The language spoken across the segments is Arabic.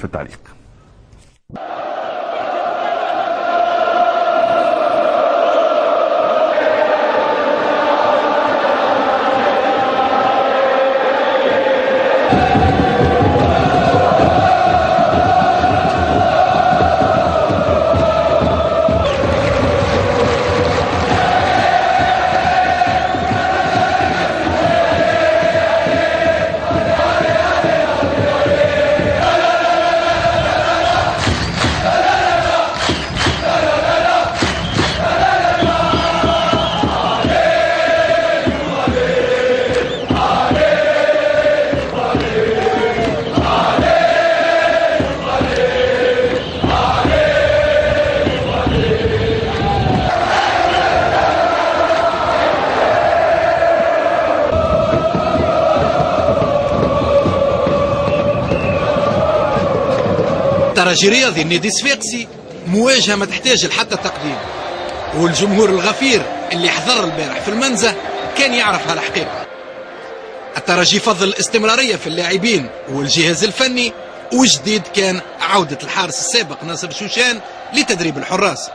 في التعليق ترجي رياضي النادي الصفاقسي مواجهة ما تحتاج لحتى تقديم. والجمهور الغفير اللي حضر البارح في المنزه كان يعرف هالحقيقة. الترجي فضل الاستمرارية في اللاعبين والجهاز الفني وجديد كان عودة الحارس السابق ناصر شوشان لتدريب الحراس.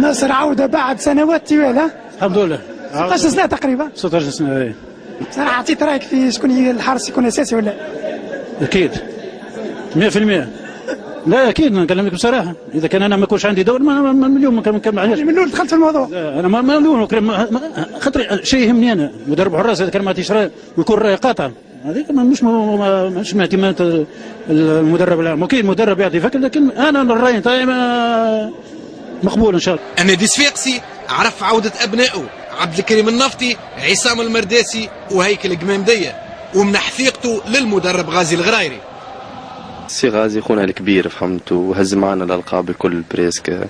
ناصر عودة بعد سنوات طويلة الحمد لله. 16 سنة تقريبا. 16 سنة إيه. صراحة عطيت رأيك في شكون الحارس يكون أساسي ولا أكيد. 100% لا أكيد نكلم لك بصراحة. إذا كان أنا ما يكونش عندي دور ما ما- اليوم ما معليش من الأول دخلت في الموضوع. لا، أنا ما ما- خاطري شيء يهمني أنا. مدرب حراس إذا كان ما عطيش رأي ويكون رأي قاطع. هذيك ما- مش مش من اعتماد المدرب العام. أكيد المدرب يعطي فكر لكن أنا الرأي نتاعي مقبول إن شاء الله. النادي الصفاقسي عرف عودة أبنائه عبد الكريم النفطي عصام المرداسي وهيكل قمامدية ومنح ثقته للمدرب غازي الغرايري. سي غازي خونا الكبير فهمت وهز معنا الألقاب الكل presque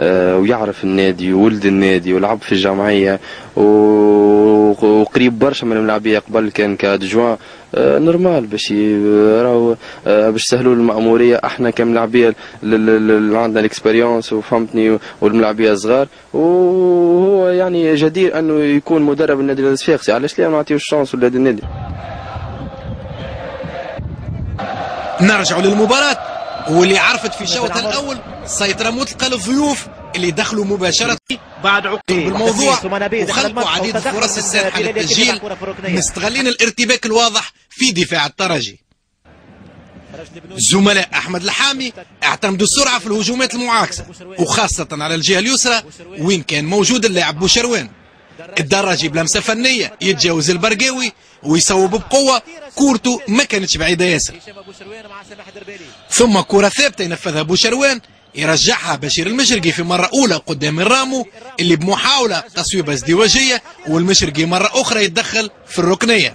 آه، ويعرف النادي وولد النادي ولعب في الجمعية وقريب برشا من الملاعبية قبل كان ك adjoint آه، normal باش راهو آه، باش سهلوا المأمورية. أحنا كملاعبية اللي عندنا ال expérience وفهمتني والملاعبية الصغار وهو يعني جدير أنه يكون مدرب النادي الصفاقسي علاش لا ما نعطيوش الشانس ولاد النادي؟ نرجع للمباراة. واللي عرفت في الشوط الأول سيطرة مطلقة للضيوف اللي دخلوا مباشرة بعد عقود بالموضوع وخلقوا عديد الفرص السانحة للتسجيل. مستغلين الارتباك الواضح في دفاع الترجي زملاء أحمد الحامي اعتمدوا السرعة في الهجومات المعاكسة وخاصة على الجهة اليسرى وين كان موجود اللاعب بوشروان. الدراجي بلمسة فنية يتجاوز البرقاوي ويصوب بقوة كورته ما كانتش بعيدة ياسر. ثم كرة ثابتة ينفذها بوشروان يرجعها بشير المشرقي في مرة أولى قدام الرامو اللي بمحاولة تصويبة ازدواجية والمشرقي مرة أخرى يتدخل في الركنية.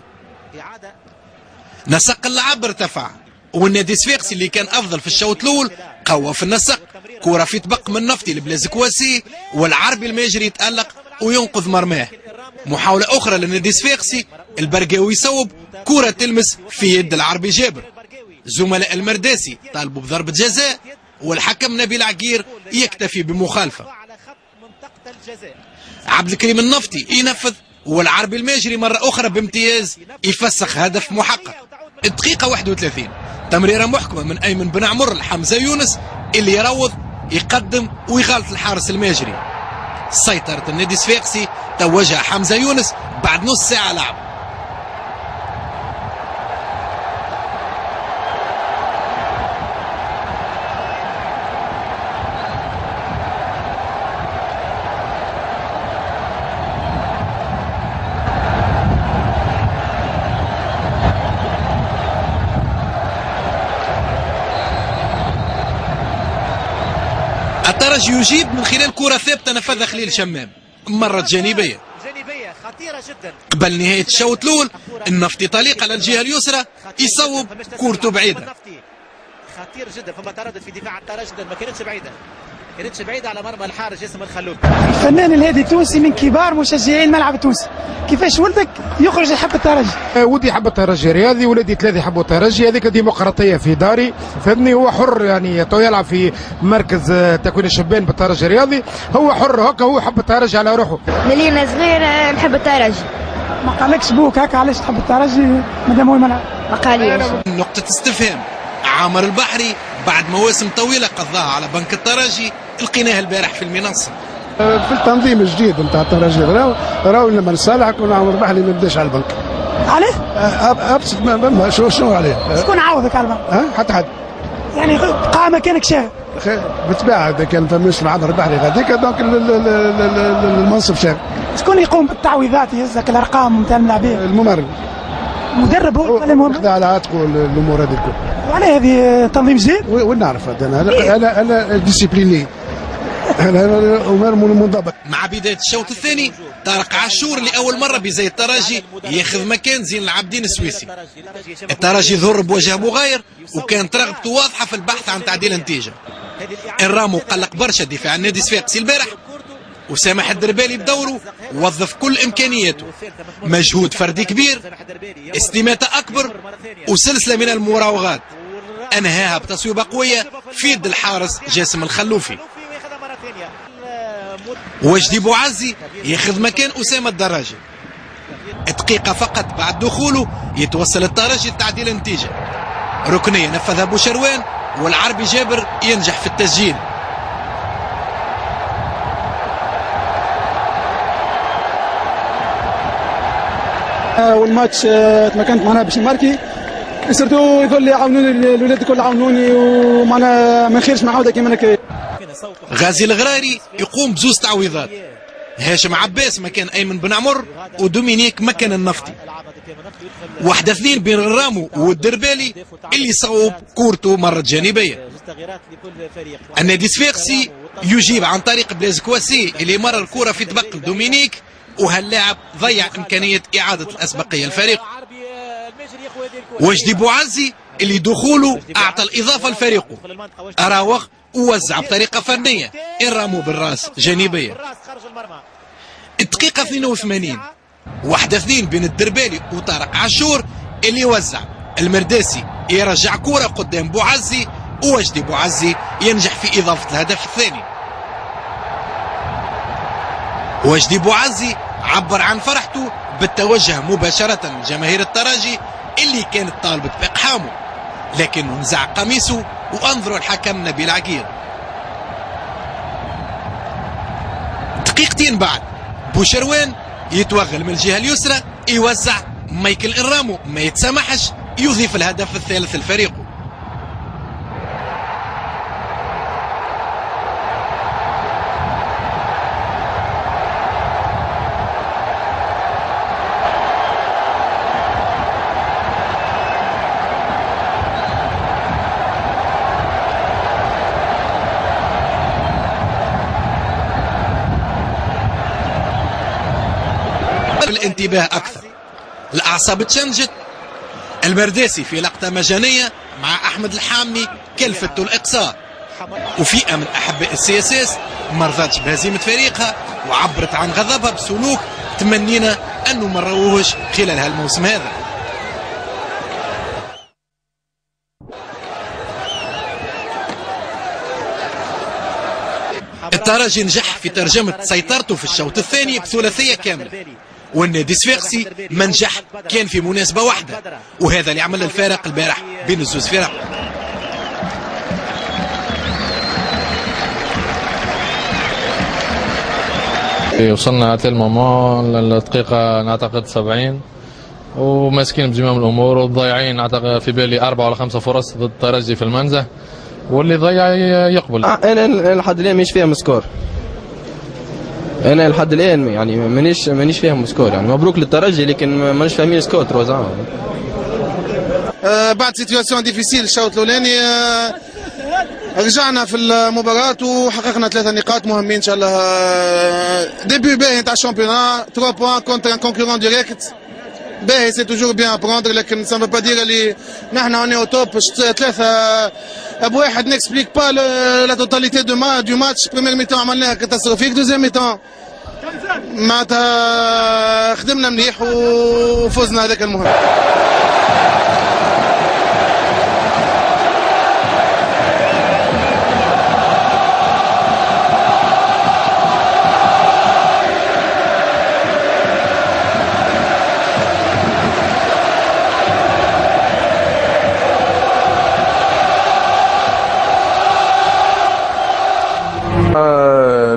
نسق اللعب ارتفع والنادي الصفاقسي اللي كان أفضل في الشوط الأول قوى في النسق. كرة في طبق من نفطي لبلازكواسي والعربي الماجري يتألق وينقذ مرماه. محاولة أخرى للنادي الصفاقسي البرقاوي يصوب كرة تلمس في يد العربي جابر. زملاء المرداسي طالبوا بضربة جزاء والحكم نبيل عقير يكتفي بمخالفة. عبد الكريم النفطي ينفذ والعربي الماجري مرة أخرى بامتياز يفسخ هدف محقق. الدقيقة 31 تمريرة محكمة من أيمن بن عمر لحمزة يونس اللي يروض يقدم ويغلط الحارس الماجري سيطرة النادي الصفاقسي توجها حمزة يونس بعد نص ساعة لعب. الترجي يجيب من خلال كرة ثابتة نفذها خليل شمام مرة جانبية. جانبية خطيرة جدا. قبل نهاية الشوط الأول النفطي طليق على الجهة اليسرى يصوب كورته بعيدة. خطير جدا. فما تردد في دفاع الترجي ما كانتش بعيدة. كانتش بعيدة على مرمى الحارس جسم الخلوق. الفنان الهادي التونسي من كبار مشجعي الملعب التونسي كيفاش ولدك؟ يخرج يحب الترجي. ودي يحب الترجي. رياضي ولدي ثلاثة يحبوا الترجي. هذيك ديمقراطية في داري. فهمني هو حر يعني تو يلعب في مركز آه، تكوين الشبان بالترجي. الرياضي هو حر هكا هو يحب الترجي على روحه. ملي أنا صغير آه، نحب الترجي. ما قالكش بوك هكا علاش تحب الترجي؟ مادام هو الملعب ما قاليش. نقطة استفهام. عامر البحري بعد مواسم طويلة قضاها على بنك الترجي. لقيناه البارح في المنصة. في التنظيم الجديد نتاع الترجي راهو راهو لما نصالح كون عمر البحري ما يبداش على البنك. عليه؟ أب- ابسط ما ما شو شنو عليه؟ شكون عاوضك على البنك؟ ها؟ حتى حد. يعني قام مكانك شاهد. خير، بالطبيعة اذا كان فماش مع عمر البحري غاديك donc ال- ال- ال- ال- ال- المنصب شاف شكون يقوم بالتعويضات يهزك الأرقام نتاع الملاعبين؟ الممرض. مدرب هو ولا المهم خذا على عاتقه الأمور هذه الكل وعليه هذه تنظيم جديد؟ ونعرف هذا. أنا أنا أنا, discipliné أنا أنا امور منضبط مع بداية الشوط الثاني طارق عاشور لأول مرة بزي الترجي ياخذ مكان زين العابدين السويسي. الترجي ذر بوجه مغاير وكانت رغبته واضحة في البحث عن تعديل النتيجة. الرامو قلق برشا دفاع النادي الصفاقسي البارح وسامح الدربالي بدوره وظف كل إمكانياته. مجهود فردي كبير استماتة أكبر وسلسلة من المراوغات. أنهاها بتصويبة قوية في يد الحارس جاسم الخلوفي. وجدي بوعزي ياخذ مكان أسامة الدراجي دقيقة فقط بعد دخوله يتوصل الترجي لتعديل النتيجة. ركنية نفذها بوشروان والعربي جابر ينجح في التسجيل. والماتش آه، تمكنت معناها باش نماركي سيرتو يقول لي عاونوني الاولاد الكل عاونوني ومعناها ما نخيرش معاوده كيما أنا غازي الغراري يقوم بزوز تعويضات. هاشم عباس مكان أيمن بن عمر ودومينيك مكان النفطي. واحدة اثنين بين الرامو والدربالي اللي صوب كورته مرت جانبية. النادي الصفاقسي يجيب عن طريق بلاز كواسي اللي مرر الكرة في طبق دومينيك وهاللاعب ضيع إمكانية إعادة الأسبقية الفريق. وجدي بوعزي اللي دخوله أعطى الإضافة لفريقه. أراوغ ووزع بطريقة فنية. الرامو بالراس جانبية. الدقيقة 82 واحدة اثنين بين الدربالي وطارق عاشور اللي يوزع المرداسي. يرجع كرة قدام بوعزي. ووجدي بوعزي ينجح في إضافة الهدف الثاني. وجدي بوعزي عبر عن فرحته بالتوجه مباشرة لجماهير الترجي اللي كانت طالبة بإقحامه لكنه نزع قميصه وأنظروا الحكم نبيل عقيل دقيقتين بعد بوشروان يتوغل من الجهة اليسرى يوزع مايكل إرامو ما يتسامحش يضيف الهدف الثالث لفريقه الانتباه أكثر. الأعصاب تشنجت. المرداسي في لقطة مجانية مع أحمد الحامي كلفته الإقصاء. وفئة من أحباء ال CSS ما رضاتش بهزيمة فريقها وعبرت عن غضبها بسلوك تمنينا أنه ما نروهش خلال هالموسم هذا. الترجي نجح في ترجمة سيطرته في الشوط الثاني بثلاثية كاملة. والنادي الصفاقسي ما نجح كان في مناسبة واحدة وهذا اللي عمل الفارق البارح بين الزوز فرق. وصلنا تل مومون الدقيقة نعتقد 70 وماسكين بزمام الأمور وضايعين أعتقد في بالي أربعة ولا خمسة فرص ضد الترجي في المنزه واللي ضيع يقبل. أنا أنا لحد الان مش فاهم score أنا لحد الان يعني مانيش مانيش فاهم score يعني. مبروك للترجي لكن مانيش فاهمين score trois-un آه، بعد situation difficile الشوط الاولاني رجعنا في المباراة وحققنا ثلاثة نقاط مهمين إن شاء الله. début باهي نتاع ال championnat 3 points contre un concurrent direct باهي c'est toujours bien à prendre لكن ça veut pas dire اللي نحن on est au top ثلاثة بواحد n'explique pas la totalité du ma du match première mi-temps عملناها catastrophique deuxième mi-temps معناتها خدمنا مليح وفزنا هذاك المهم.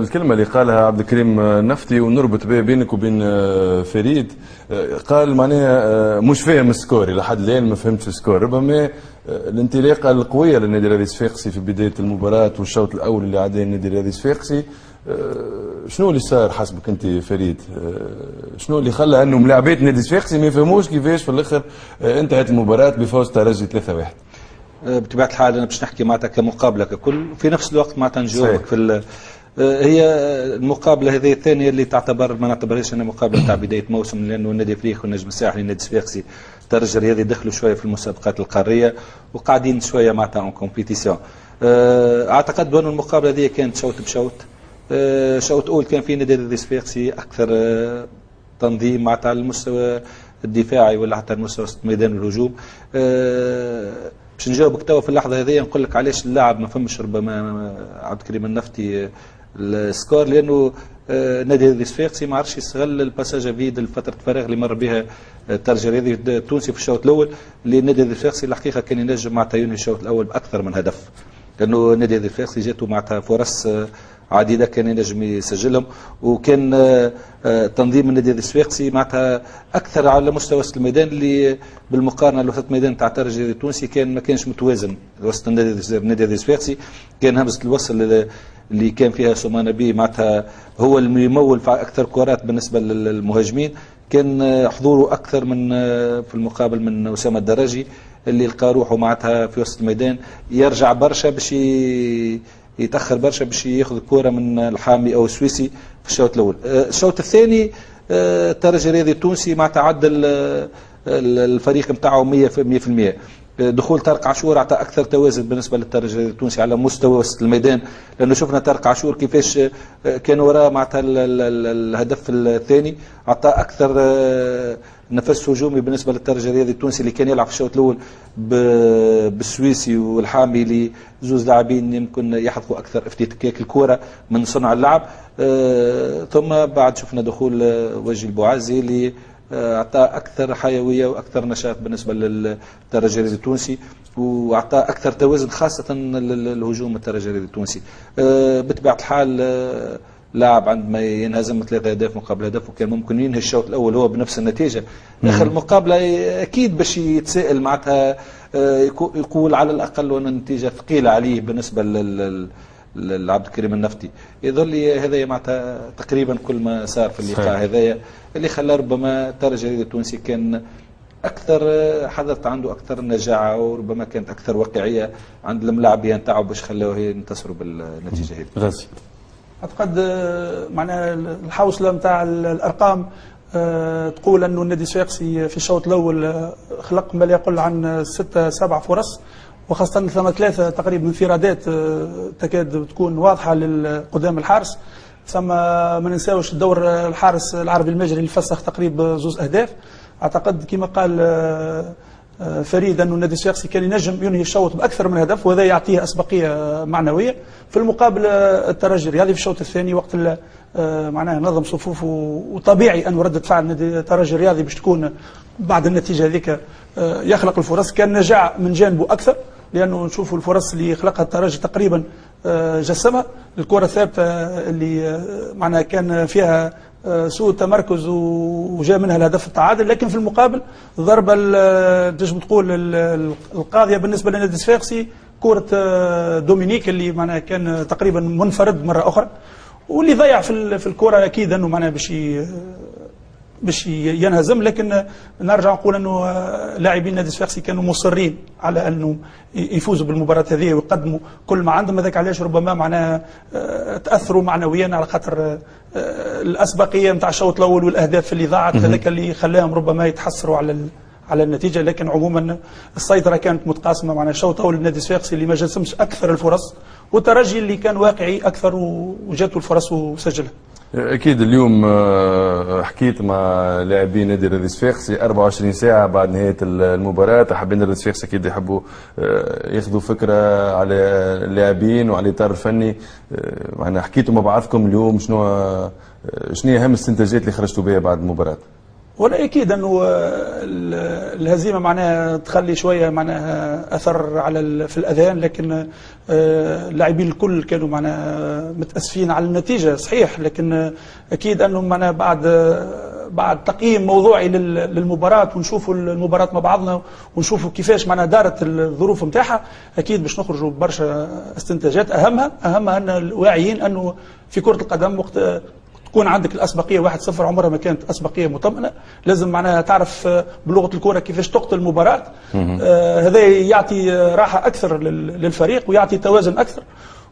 الكلمة اللي قالها عبد الكريم النفطي ونربط بها بينك وبين آه، فريد آه، قال معناها آه، مش فاهم ال score إلى حد الآن ما فهمتش ال score ربما آه، الانطلاقة القوية للنادي الرياضي الصفاقسي في بداية المباراة والشوط الأول اللي عدى النادي الرياضي الصفاقسي آه، شنو اللي صار حسبك أنت فريد؟ آه، شنو اللي خلى انه ملاعبات نادي الصفاقسي ما يفهموش كيفاش في الآخر آه، انتهت المباراة بفوز ترجي 3-1 بطبيعة الحال أنا باش نحكي معناتها كمقابلة ككل وفي نفس الوقت معناتها نجاوبك. في آه، هي المقابلة هذه الثانية اللي تعتبر ما نعتبرهاش أنها مقابلة تاع بداية موسم لأنه النادي الافريقي والنجم الساحلي النادي الصفاقسي الترجي الرياضي دخلوا شوية في المسابقات القارية وقاعدين شوية معناتها en compétition أعتقد بأن المقابلة هذه كانت شوط بشوط شوط أول كان في نادي الصفاقسي أكثر آه، تنظيم معناتها على المستوى الدفاعي ولا حتى على مستوى ميدان الهجوم. آه، باش نجاوبك توا في اللحظة هذه نقول لك علاش اللاعب ما فهمش ربما عبد الكريم النفطي ال score لأنه آه، نادي الصفاقسي ما عرفش يستغل ال passage vide الفترة الفراغ اللي مر بها الترجي الرياضي التونسي في الشوط الأول. اللي النادي الصفاقسي الحقيقة كان ينجم معناتها ينهي الشوط الأول بأكثر من هدف. لأنه النادي الصفاقسي جاته معناتها فرص آه، عديده كان ينجم يسجلهم وكان آه، آه، تنظيم النادي الصفاقسي معناتها أكثر على مستوى وسط الميدان اللي بالمقارنة لوسط الميدان تاع الترجي التونسي كان ما كانش متوازن. وسط النادي الصفاقسي كان همزة الوصل اللي- اللي كان فيها سومان بي معناتها هو الممول في أكثر كرات بالنسبة للمهاجمين. كان آه، حضوره أكثر من في المقابل من أسامة الدراجي اللي لقى روحه معناتها في وسط الميدان. يرجع برشا باش يتأخر برشا باش ياخذ الكره من الحامي أو السويسي في الشوط الأول. آه، الشوط الثاني الترجي الرياضي التونسي مع تعدل آه، الفريق نتاعو 100% دخول طارق عاشور أعطى أكثر توازن بالنسبة للترجي التونسي على مستوى وسط الميدان لأنه شفنا طارق عاشور كيفاش كان وراه معناتها ال- ال- ال- الهدف الثاني أعطى أكثر نفس هجومي بالنسبة للترجي الرياضي التونسي اللي كان يلعب في الشوط الأول بالسويسي والحامي اللي زوز لاعبين يمكن يحققوا أكثر افتكاك الكره من صنع اللعب. آه، ثم بعد شفنا دخول آه، وجه البوعزي اللي آه، أعطى أكثر حيوية وأكثر نشاط بالنسبة للترجي الرياضي التونسي وأعطى أكثر توازن خاصة للهجوم الترجي الرياضي التونسي. بطبيعة الحال آه، لاعب عندما ينهزم ثلاثة أهداف مقابل هدف وكان ممكن ينهي الشوط الأول هو بنفس النتيجة. آخر المقابلة أكيد باش يتساءل معناتها آه، يقول على الأقل وأن النتيجة ثقيلة عليه بالنسبة لل لعبد الكريم النفطي. يظل لي هذايا معناتها تقريبا كل ما صار في اللقاء. هذايا اللي خلى ربما الترجي التونسي كان أكثر حدث عنده أكثر نجاعة وربما كانت أكثر واقعية عند الملاعبيه نتاعو باش خلاوه ينتصروا بالنتيجة هذه. أعتقد آه، معناها الحوصلة نتاع الأرقام آه، تقول أنه النادي الصفاقسي في الشوط الأول آه، خلق ما لا يقل عن ستة سبع فرص وخاصة ثم ثلاثة تقريبا انفرادات تكاد تكون واضحة لقدام الحارس. ثم ما ننساوش دور الحارس العربي المجري اللي فسخ تقريبا زوز أهداف. أعتقد كما قال فريد انه النادي الصفاقسي كان ينجم ينهي الشوط بأكثر من هدف وهذا يعطيه أسبقية معنوية. في المقابل آه، الترجي الرياضي في الشوط الثاني وقت آه، معناها نظم صفوفه وطبيعي أن رده فعل النادي الترجي الرياضي باش تكون بعد النتيجة هذيك آه، يخلق الفرص. كان نجاع من جانبه أكثر لأنه نشوفوا الفرص اللي خلقها الترجي تقريبا جسمها. الكرة الثابتة اللي معناها كان فيها سوء تمركز وجاء منها الهدف التعادل لكن في المقابل ضربة تنجم تقول ال- ال- القاضية بالنسبة للنادي الصفاقسي كره آه، دومينيك اللي معناها كان تقريبا منفرد مرة أخرى واللي ضيع في في الكره أكيد أنه معناها باش باش ينهزم لكن نرجع نقول أنه آه، لاعبين النادي الصفاقسي كانوا مصرين على انه يفوزوا بالمباراة هذه ويقدموا كل ما عندهم هذاك علاش ربما معناها آه، تأثروا معنويا على خاطر آه، آه، الأسبقية نتاع الشوط الأول والأهداف اللي ضاعت هذاك اللي خلاهم ربما يتحسروا على ال- على النتيجة. لكن عموما السيطرة كانت متقاسمة معنا. الشوط الأول النادي الصفاقسي اللي ما جسمش أكثر الفرص والترجي اللي كان واقعي أكثر وجاته الفرص وسجلها. أكيد اليوم آه، حكيت مع لاعبين نادي الرياضي الصفاقسي 24 ساعة بعد نهاية المباراة. حابين الرياضي الصفاقسي أكيد يحبوا آه، ياخذوا فكرة على اللاعبين وعلى الإطار الفني. آه، معنا حكيتوا مع بعضكم اليوم شنو آه، شنو أهم الاستنتاجات اللي خرجتوا بها بعد المباراة. ولا أكيد أنه ال- الهزيمة معناها تخلي شوية معناها أثر على في الأذهان لكن آه، اللاعبين الكل كانوا معناها متأسفين على النتيجة. صحيح لكن آه، أكيد أنه معناها بعد آه، بعد تقييم موضوعي لل- للمباراة ونشوفوا المباراة مع بعضنا ونشوفوا كيفاش معناها دارت الظروف نتاعها أكيد باش نخرجوا ببرشا استنتاجات. أهمها أهمها أن الواعيين أنه في كرة القدم وقت تكون عندك الأسبقية 1-0 عمرها ما كانت أسبقية مطمئنة. لازم معناها تعرف آه، بلغة الكره كيفاش تقتل المباراة. آه، هذا يعطي آه، راحة أكثر لل- للفريق ويعطي توازن أكثر.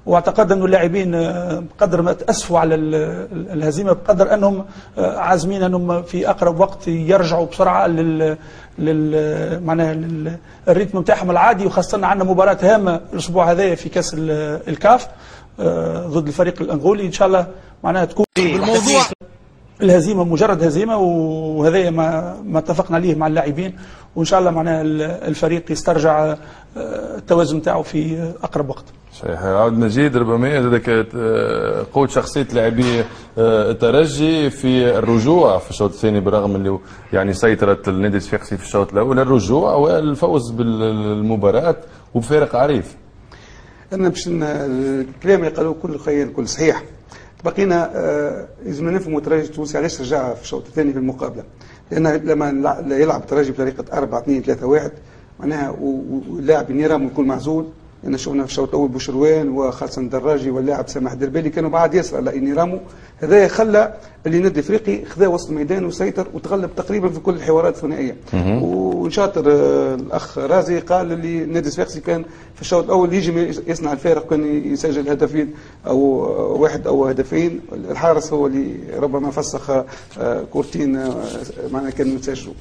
واعتقد انه اللاعبين آه، بقدر ما تأسفوا على ال- ال- الهزيمة بقدر أنهم عازمين أنهم في أقرب وقت يرجعوا بسرعة لل لل معناها لل- الريتم نتاعهم العادي وخاصة عندنا مباراة هامة الأسبوع هذايا في كأس ال- الكاف. ضد الفريق الأنغولي. إن شاء الله معناها تكون بالموضوع الهزيمة مجرد هزيمة وهذا ما ما اتفقنا عليه مع اللاعبين. وإن شاء الله معناها ال- الفريق يسترجع آه، التوازن تاعه في آه، أقرب وقت. صحيح. عاود مجيد ربما هذا كانت آه، قوة شخصية لاعبي آه، الترجي في الرجوع في الشوط الثاني برغم اللي يعني سيطرت النادي الصفاقسي في الشوط الأول. الرجوع والفوز بالمباراة وبفارق عريض أنا باش الكلام اللي قالوه كل خير كل صحيح. بقينا آه، لازم نفهموا الترجي التونسي علاش رجع في الشوط الثاني في المقابلة؟ لأن لما يلعب الترجي بطريقه 4 2 3 1 معناها واللاعب نيرام يكون معزول. لأن شفنا في الشوط الأول بوشروان وخاصة دراجي واللاعب سامح دربالي كانوا بعاد ياسر على نيرامو هذا خلى اللي نادي افريقي خذا وسط الميدان وسيطر وتغلب تقريبا في كل الحوارات الثنائيه. ونشاطر آه، الأخ رازي قال اللي النادي الصفاقسي كان في الشوط الأول يجي يصنع الفارق كان يسجل هدفين أو آه، واحد أو هدفين. الحارس هو اللي ربما فسخ آه، كورتين معناها كانوا يسجلوا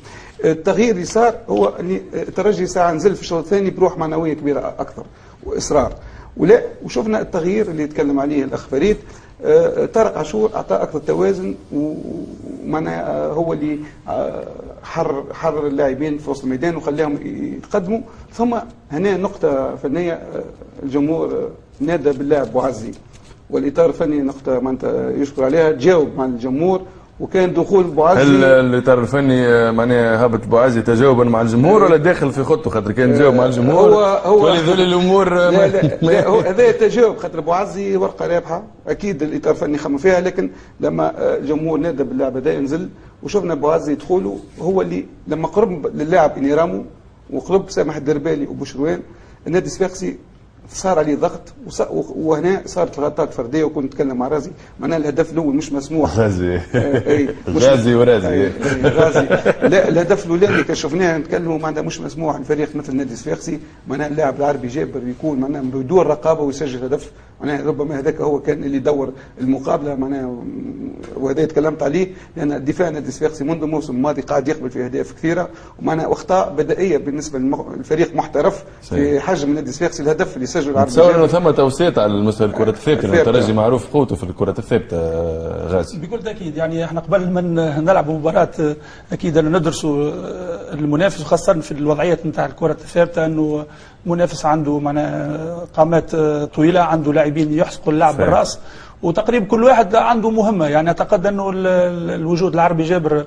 التغيير اللي صار هو اللي الترجي ساعه نزل في الشوط الثاني بروح معنوية كبيرة أكثر وإصرار. ولا وشفنا التغيير اللي يتكلم عليه الأخ فريد. طارق عاشور أعطى أكثر توازن ومعناها هو اللي آه، حر حرر اللاعبين في وسط الميدان وخلاهم يتقدموا. ثم هنا نقطة فنية آه، الجمهور آه، نادى باللاعب بوعزي. والإطار الفني نقطة معناتها يشكر عليها تجاوب مع الجمهور وكان دخول هل بوعزي الاطار الفني آه، معناها هبط بوعزي تجاوبا مع الجمهور ولا داخل في خطه؟ خاطر كان تجاوب مع الجمهور. هو هو ذول الأمور آه، لا لا, لا هو هذا تجاوب خاطر بوعزي ورقة رابحة. أكيد الاطار الفني خمم فيها لكن لما آه، الجمهور نادى باللاعب هذا ينزل وشفنا بوعزي دخوله هو اللي لما قرب للاعب انيرامو وقرب سامح الدربالي وبوشروان النادي الصفاقسي صار عليه ضغط وص- وهنا صارت الغلطات فرديه وكنت نتكلم مع رازي. معناها الهدف الأول مش مسموح. غازي آه، غازي ورازي. أي، أي، غازي لا الهدف الأولاني كان شفناه نتكلموا معناها مش مسموح. لفريق مثل النادي الصفاقسي معناها اللاعب العربي جابر يكون معناها بدون رقابة ويسجل هدف. معناها ربما هذاك هو كان اللي دور المقابلة معناها وهذا تكلمت عليه. لأن الدفاع النادي الصفاقسي منذ الموسم الماضي قاعد يقبل في أهداف كثيرة ومعناها أخطاء بدائية بالنسبة للفريق محترف في. حجم النادي الصفاقسي. الهدف اللي سجله العربي نتصور انه. ثم توسيط على المستوى الكرة الثابتة لأن الثابتة. الترجي معروف قوته في الكرة الثابتة آه، غازي بكل تأكيد يعني إحنا قبل ما نلعب مباراة آه، أكيد انه ندرسوا آه، المنافس وخاصه في الوضعيات نتاع الكرة الثابتة أنه منافس عنده معناها قامات طويلة عنده لاعبين يحسقوا اللعب صحيح. بالرأس وتقريبا كل واحد عنده مهمة يعني أعتقد أنه ال- ال- الوجود العربي جابر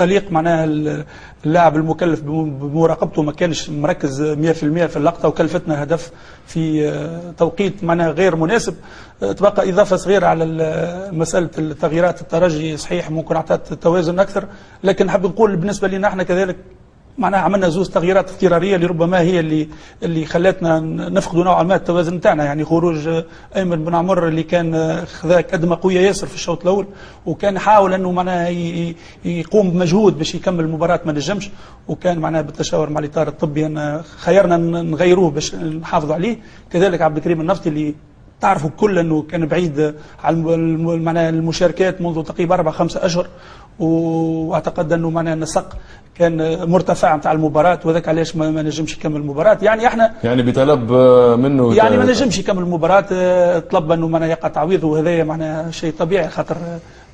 تليق معناها ال- اللاعب المكلف بم- بمراقبته ما كانش مركز 100% في اللقطة وكلفتنا هدف في آه، توقيت معناها غير مناسب. آه، تبقى إضافة صغيرة على ال- مسألة التغييرات. الترجي صحيح ممكن اعطت توازن أكثر. لكن نحب نقول بالنسبة لنا إحنا كذلك معناها عملنا زوز تغييرات اضطراريه اللي ربما هي اللي اللي خلتنا نفقدوا نوعا ما التوازن نتاعنا يعني خروج أيمن بن عمر اللي كان آه، خذا كدمه قويه ياسر في الشوط الأول وكان حاول إنه معناها يقوم بمجهود باش يكمل المباراة ما نجمش وكان معناها بالتشاور مع الإطار الطبي خيرنا نغيروه باش نحافظوا عليه. كذلك عبد الكريم النفطي اللي تعرفوا الكل إنه كان بعيد عن معناها المشاركات منذ تقريبا أربع خمسة أشهر. وأعتقد إنه معناها النسق كان مرتفع نتاع المباراة وذاك علاش ما نجمش يكمل المباراة. يعني إحنا يعني بطلب منه يعني ما نجمش يكمل المباراة آه، طلب إنه معناها يقع تعويض وهذايا معناها شيء طبيعي خاطر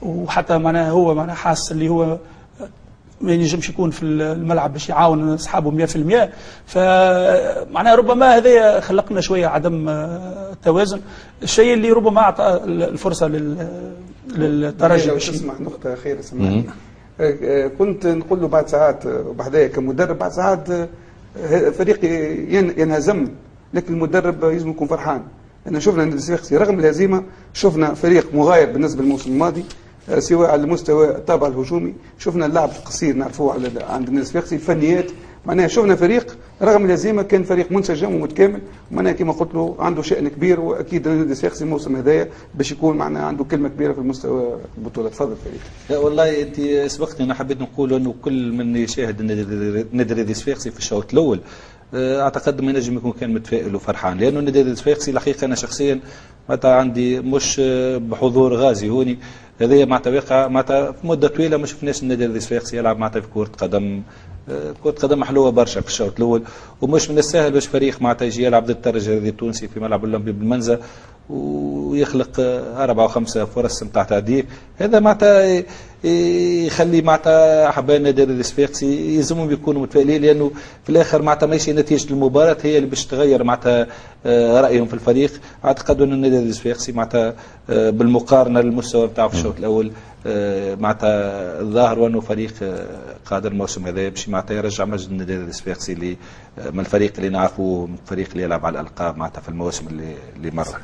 وحتى معناها هو معناها حاس اللي هو ما ينجمش يكون في الملعب باش يعاون أصحابه 100% فمعناها ربما هذا خلقنا شوية عدم آه، توازن. الشيء اللي ربما أعطى الفرصة لل للترجي لو باش تسمع نقطة خير سمعني آه، آه، كنت نقول له بعد ساعات آه، بحذايا كمدرب بعد ساعات آه، فريق ين- ينهزم لكن المدرب يلزم يكون فرحان. لأن شفنا رغم الهزيمة شفنا فريق مغاير بالنسبة للموسم الماضي. آه، سواء على المستوى الطابع الهجومي. شفنا اللعب القصير نعرفوه على عند النادي الصفاقسي الفنيات. معناها شفنا فريق رغم الهزيمه كان فريق منسجم ومتكامل. معناها كما قلت له عنده شأن كبير وأكيد النادي الصفاقسي الموسم هذايا باش يكون معناها عنده كلمة كبيرة في المستوى البطوله تفضل فريق لا والله أنت سبقتني. أنا حبيت نقول إنه كل من يشاهد النادي النادي الصفاقسي في الشوط الأول آه، أعتقد ما ينجم يكون كان متفائل وفرحان. لأنه النادي الصفاقسي الحقيقة أنا شخصيا معناتها عندي مش آه، بحضور غازي هوني. هذايا معناتها واقع معناتها مدة طويلة ما شفناش النادي الصفاقسي يلعب معناتها في كرة قدم آه، كرة قدم حلوة برشا في الشوط الأول. ومش من السهل باش فريق معناتها يجي يلعب ضد الترجي الرياضي التونسي في ملعب الأولمبي بالمنزه ويخلق آه، أربعة وخمسة فرص نتاع تهديف. هذا معناتها يخلي معناتها أحباء النادي الصفاقسي يلزمهم يكونوا متفائلين لأنه في الآخر معناتها ماشي نتيجة المباراة هي اللي باش تغير معناتها آه، رأيهم في الفريق. أعتقد أن النادي الصفاقسي معناتها آه، بالمقارنة للمستوى بتاعه في الشوط الأول آه، معناتها الظاهر وأنه فريق قادر الموسم هذا باش معناتها يرجع مجد النادي الصفاقسي اللي من الفريق اللي نعرفوه من الفريق اللي يلعب على الألقاب معناتها في المواسم اللي اللي مرت